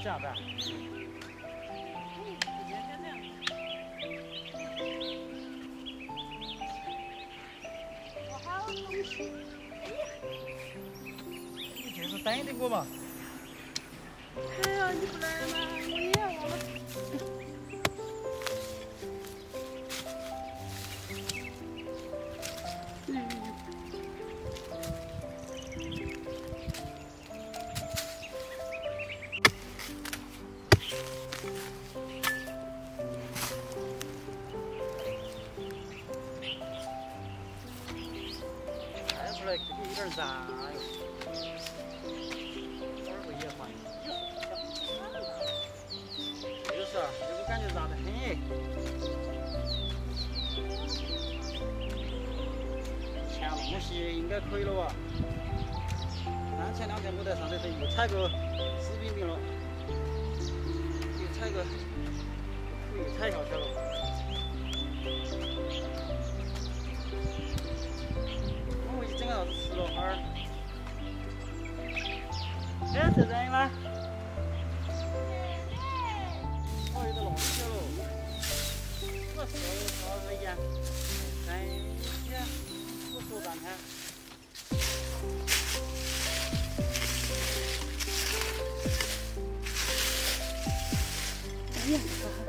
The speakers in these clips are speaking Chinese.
这样的。你就是等的我嘛。哎呀，你不来吗？我也忘了。看出来肯定前弄些应该可以了吧？但前两天我在上头头又踩个死冰冰了，又踩个又踩下去了。我回去整个啥子吃了哈儿？哎，这人吗？呀？哎呀，我说半天。哎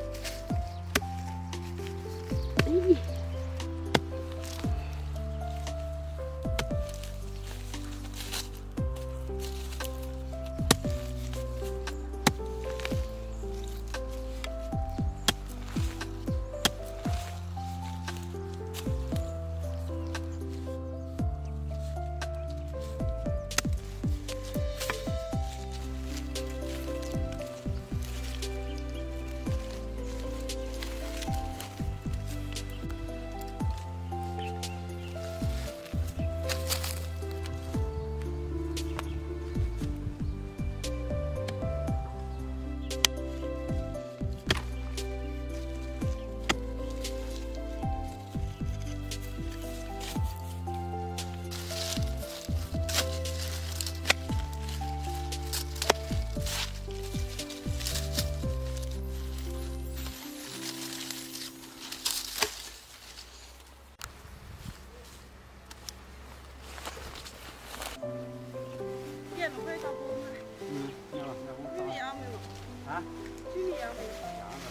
啊？举例啊没有？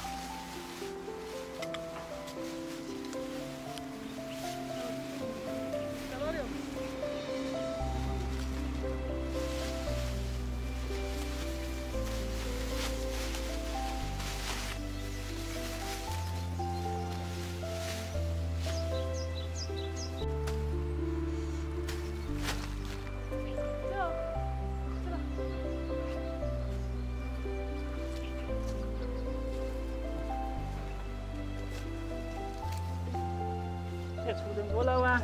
出得我了哇！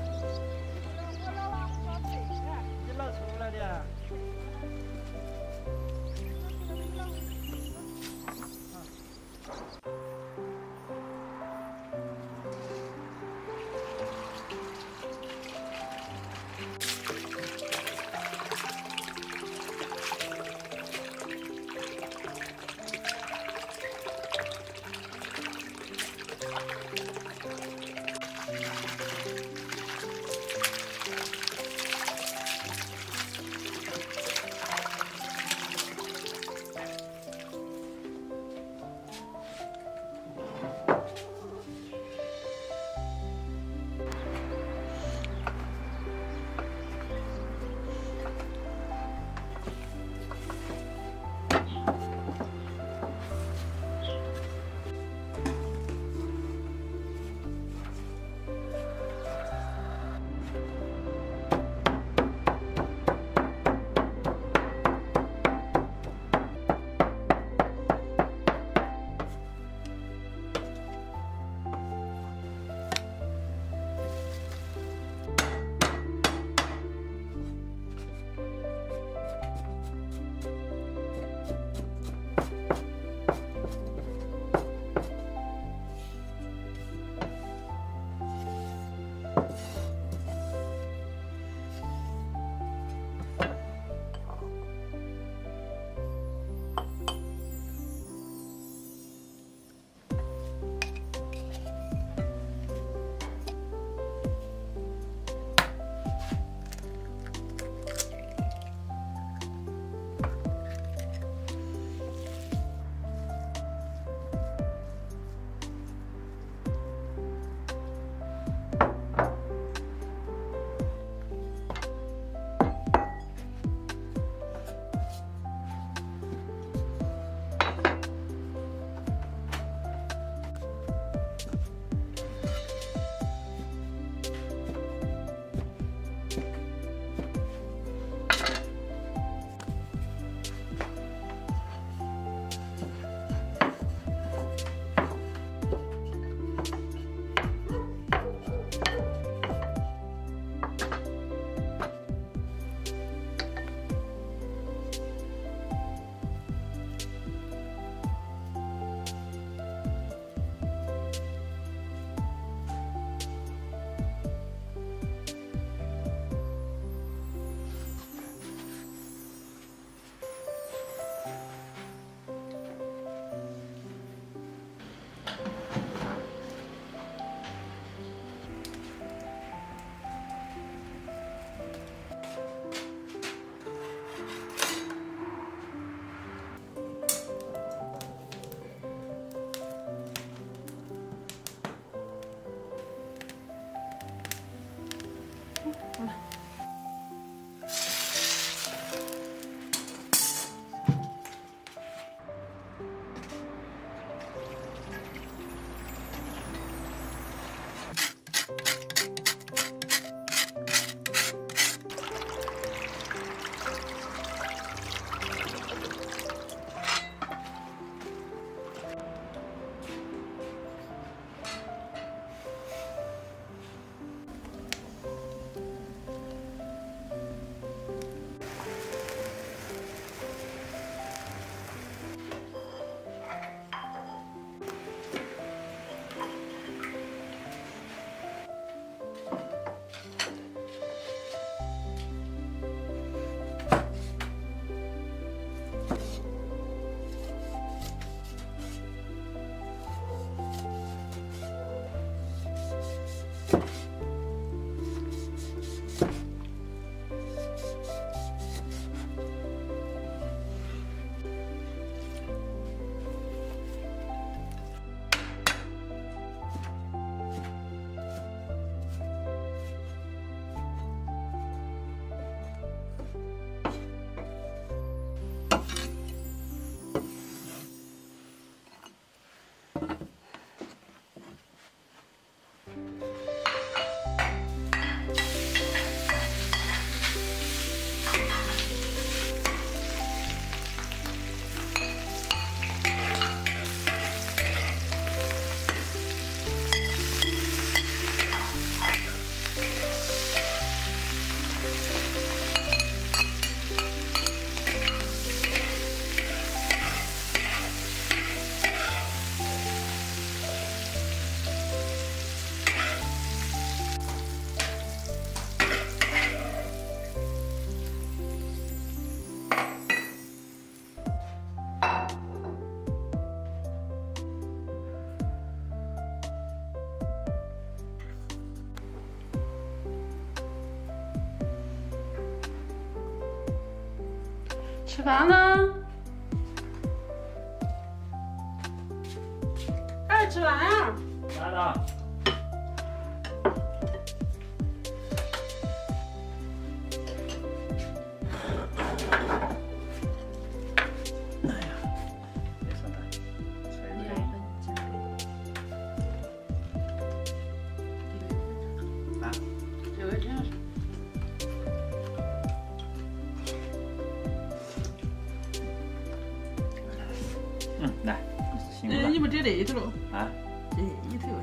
吃饭了。哎，吃完呀！来了。嗯，来，辛苦哎，了你不这里头？啊。这里头嘿。